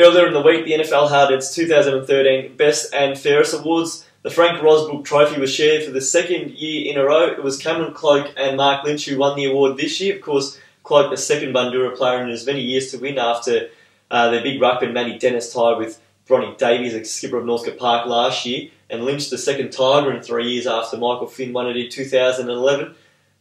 earlier in the week, the NFL had its 2013 Best and Fairest Awards. The Frank Rosbrook Trophy was shared for the second year in a row. It was Cameron Cloke and Mark Lynch who won the award this year. Of course, Cloke, the second Bundoora player in as many years to win after uh, their big ruckman Matty Dennis tied with Bronny Davies, a skipper of Northcote Park last year, and Lynch the second Tiger in three years after Michael Finn won it in 2011.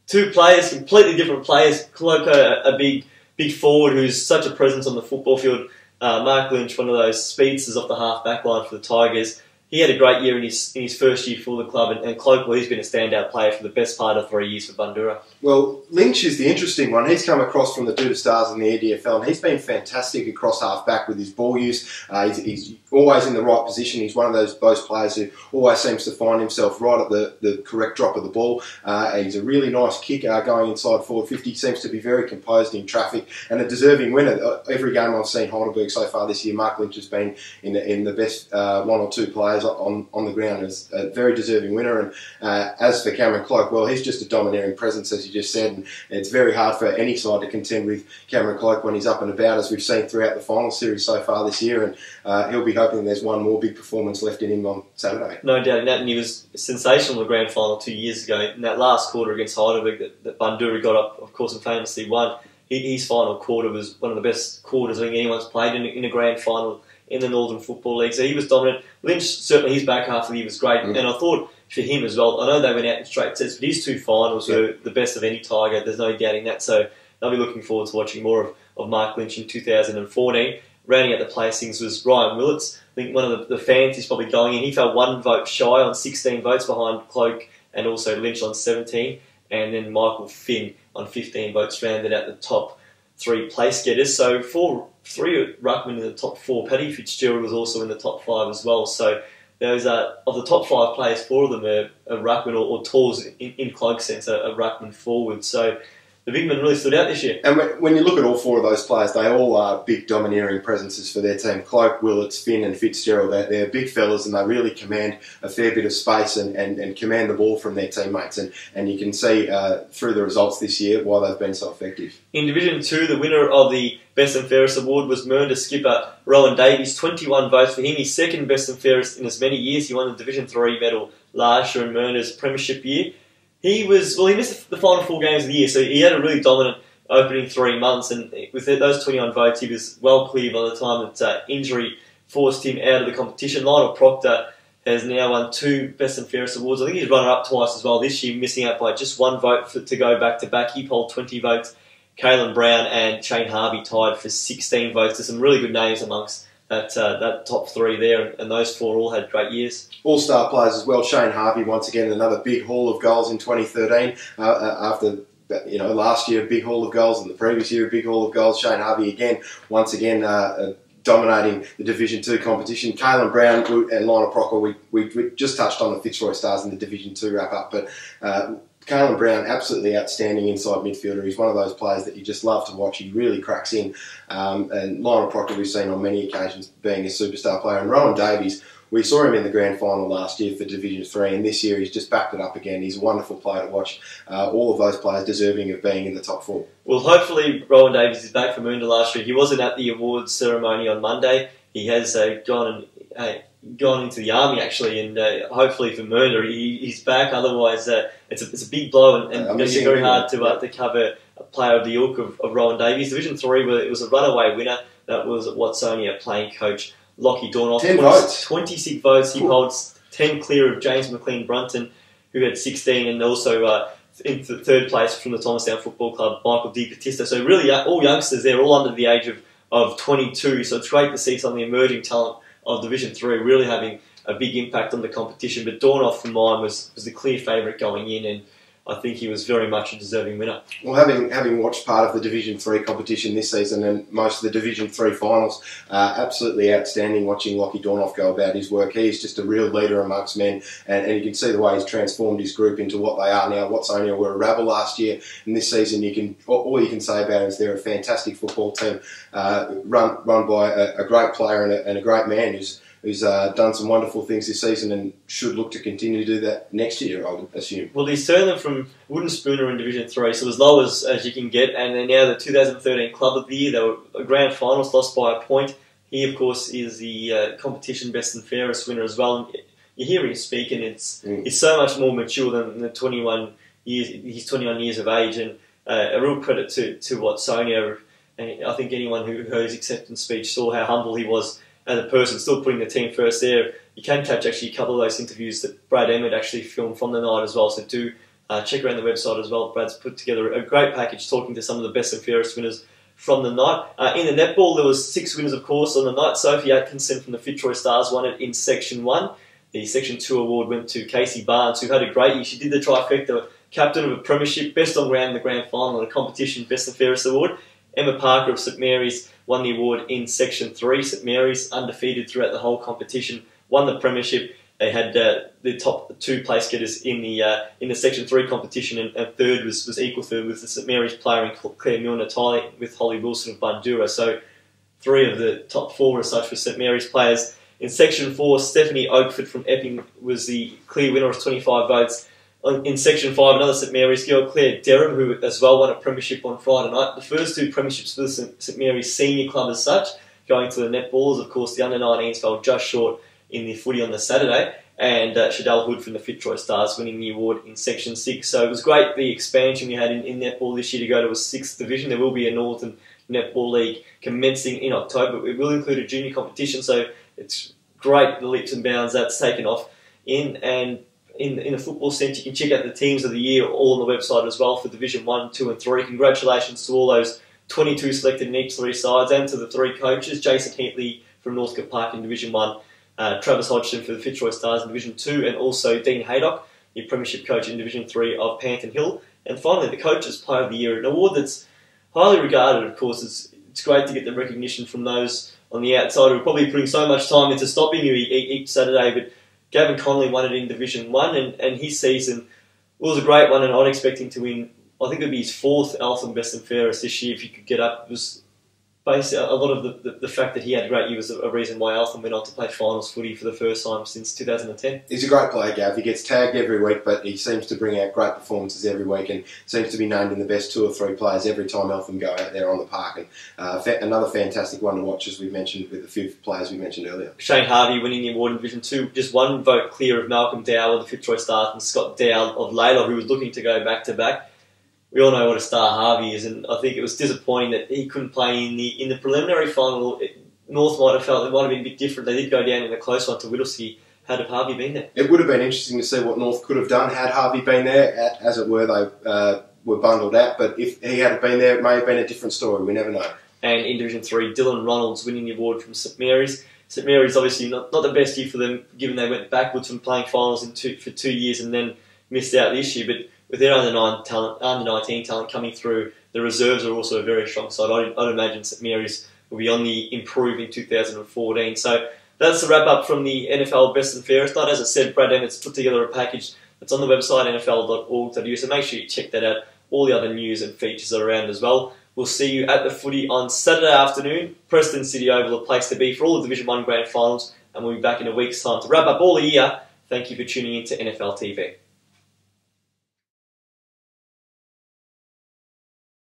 Two players, completely different players. Cloke, a, a big, big forward who's such a presence on the football field. Uh, Mark Lynch, one of those speedsters off the half back line for the Tigers he had a great year in his in his first year for the club, and, and well, he's been a standout player for the best part of three years for Bundoora. Well, Lynch is the interesting one. He's come across from the Doodle Stars in the EDFL, and he's been fantastic across half back with his ball use. Uh, he's, he's, always in the right position. He's one of those those players who always seems to find himself right at the, the correct drop of the ball. Uh, he's a really nice kicker going inside forward 50. Seems to be very composed in traffic and a deserving winner. Uh, every game I've seen Heidelberg so far this year, Mark Lynch has been in the, in the best uh, one or two players on, on the ground as a very deserving winner. And uh, as for Cameron Cloke, well, he's just a domineering presence, as you just said, and it's very hard for any side to contend with Cameron Cloke when he's up and about, as we've seen throughout the final series so far this year. And uh, he'll be hoping there's one more big performance left in him on Saturday. No doubt that, and he was sensational in the grand final two years ago. In that last quarter against Heidelberg that, that got up, of course, and famously won. His final quarter was one of the best quarters I think anyone's played in a grand final in the Northern Football League. So he was dominant. Lynch, certainly his back half of the year was great. Mm. And I thought for him as well, I know they went out in straight sets, but his two finals yeah. were the best of any Tiger. There's no doubting that. So they'll be looking forward to watching more of, of Mark Lynch in 2014. Rounding out the placings was Ryan Willits. I think one of the, the fans is probably going in. He fell one vote shy on 16 votes behind Cloke and also Lynch on 17. And then Michael Finn on 15 votes rounded out the top three place getters. So four, three ruckmen in the top four. Paddy Fitzgerald was also in the top five as well. So those are of the top five players, four of them are, are ruckman or, or tools in, in Cloke's sense, a ruckman forward. So the big men really stood out this year. And when you look at all four of those players, they all are big domineering presences for their team. Cloke, Willits, Finn, and Fitzgerald, they're, they're, big fellas and they really command a fair bit of space and, and, and command the ball from their teammates. And, and you can see uh, through the results this year why they've been so effective. In Division 2, the winner of the Best and Fairest award was Mernda skipper Rowan Davies, 21 votes for him. He's second best and fairest in as many years. He won the Division 3 medal last year in Mernda's premiership year he was well. He missed the final four games of the year, so he had a really dominant opening three months. And with those 21 votes, he was well clear by the time that uh, injury forced him out of the competition. Lionel Proctor has now won two Best and Fairest awards. I think he's runner up twice as well this year, missing out by just one vote for, to go back to back. He polled 20 votes. Caelan Brown and Shane Harvey tied for 16 votes. There's some really good names amongst that uh, that top three there, and those four all had great years. All star players as well. Shane Harvey once again another big haul of goals in 2013 uh, uh, after. You know, last year big haul of goals, and the previous year big haul of goals. Shane Harvey again, once again, uh, uh dominating the Division Two competition. Caelan Brown and Lionel Proctor, we, we, we, just touched on the Fitzroy Stars in the Division Two wrap up, but uh, Caelan Brown, absolutely outstanding inside midfielder. He's one of those players that you just love to watch. He really cracks in. Um, and Lionel Proctor, we've seen on many occasions being a superstar player. And Rowan Davies, we saw him in the grand final last year for Division 3, and this year he's just backed it up again. He's a wonderful player to watch. Uh, all of those players deserving of being in the top four. Well, hopefully, Rowan Davies is back from Mernda last year. He wasn't at the awards ceremony on Monday. He has uh, gone and uh, gone into the army actually, and uh, hopefully for Mernda he, he's back. Otherwise, uh, it's, a, it's a big blow and, and going to be very hard to, uh, to cover a player of the ilk of, of Rowan Davies. Division three, where it was a runaway winner. That was Watsonia playing coach Lockie Dornoff. Ten 20, votes. 26 votes. He cool. holds 10 clear of James McLean Brunton, who had 16, and also uh, in third place from the Thomastown Football Club, Michael Di Battista. So really, uh, all youngsters there, all under the age of, of 22. So it's great to see some of the emerging talent of Division Three really having a big impact on the competition. But Dornoff, for mine, was, was the clear favourite going in, and I think he was very much a deserving winner. Well, having having watched part of the Division Three competition this season and most of the Division Three finals, uh, absolutely outstanding watching Lockie Dornoff go about his work. He's just a real leader amongst men, and, and you can see the way he's transformed his group into what they are now. Watsonia were a rabble last year, and this season you can all you can say about it is they're a fantastic football team, uh, run run by a, a great player and a, and a great man who's who's uh, done some wonderful things this season and should look to continue to do that next year, I would assume. Well, he's turned them from Wooden Spooner in Division 3, so as low as, as you can get, and then now the 2013 Club of the Year, they were a grand finals, lost by a point. he, of course, is the uh, competition best and fairest winner as well. And you hear him speak, and it's Mm. it's so much more mature than the 21 years. He's 21 years of age, and uh, a real credit to, to Watsonia. And I think anyone who heard his acceptance speech saw how humble he was as the person, still putting the team first there. You can catch actually a couple of those interviews that Brad Emmett actually filmed from the night as well. So do uh, check around the website as well. Brad's put together a great package talking to some of the best and fairest winners from the night. Uh, in the netball, there was six winners, of course, on the night. Sophie Atkinson from the Fitzroy Stars won it in Section 1. The Section 2 award went to Casey Barnes, who had a great year. She did the trifecta, captain of a premiership, best on ground in the grand final, and a competition best and fairest award. Emma Parker of St Mary's won the award in Section 3. St Mary's, undefeated throughout the whole competition, won the premiership. They had uh, the top two place getters in the uh, in the Section Three competition, and, and third was, was equal third with the St Mary's player in Claire Milner, tie with Holly Wilson of Bundoora. So three of the top four as such were St Mary's players. In Section Four, Stephanie Oakford from Epping was the clear winner with 25 votes. In Section Five, another St Mary's girl, Claire Derham, who as well won a premiership on Friday night. The first two premierships for the St Mary's senior club as such, going to the netballers. Of course, the under 19s fell just short in the footy on the Saturday, and uh, Shadell Hood from the Fitzroy Stars winning the award in Section 6. So it was great the expansion we had in, in netball this year to go to a sixth division. There will be a Northern Netball League commencing in October. It will include a junior competition, so it's great the leaps and bounds that's taken off in. And in, in the football sense, you can check out the teams of the year all on the website as well for Division 1, 2, and 3. Congratulations to all those 22 selected in each three sides and to the three coaches Jason Heatley from Northcote Park in Division 1 uh, Travis Hodgson for the Fitzroy Stars in Division 2, and also Dean Haydock, the Premiership coach in Division 3 of Panton Hill. And finally, the Coaches Player of the Year, an award that's highly regarded, of course. It's, it's great to get the recognition from those on the outside who are probably putting so much time into stopping you each Saturday. But Gavin Connolly won it in Division 1, and, and his season was a great one, and I'd expect him to win. I think it would be his fourth Eltham Best and Fairest this year if he could get up. It was basically a lot of the, the, the fact that he had a great year was a, a reason why Eltham went on to play finals footy for the first time since 2010. He's a great player, Gav. He gets tagged every week, but he seems to bring out great performances every week and seems to be named in the best two or three players every time Eltham go out there on the park. And uh, fa- another fantastic one to watch, as we mentioned with the few players we mentioned earlier. Shane Harvey winning the award in Division 2, just one vote clear of Malcolm Dowell of the Fitzroy Stars and Scott Dowell of Lalor, who was looking to go back to back. We all know what a star Harvey is, and I think it was disappointing that he couldn't play in the in the preliminary final. It, North might have felt it might have been a bit different. They did go down in a close one to Whittlesea. Had Harvey been there? It would have been interesting to see what North could have done had Harvey been there. At, as it were, they uh, were bundled out, but if he had been there, it may have been a different story. We never know. And in Division 3, Dylan Ronalds winning the award from St Mary's. St Mary's obviously not, not the best year for them, given they went backwards from playing finals in two, for two years and then missed out this year. But with their under nine talent, under nineteen talent coming through, the reserves are also a very strong side. I'd, I'd imagine St Mary's will be on the improve in 2014. So that's the wrap up from the NFL Best and Fairest night. As I said, Brad Emmett's put together a package that's on the website nfl.org.au. So make sure you check that out. All the other news and features are around as well. We'll see you at the footy on Saturday afternoon. Preston City Oval, a place to be for all the Division 1 grand finals. And we'll be back in a week's time to wrap up all the year. Thank you for tuning in to NFL TV.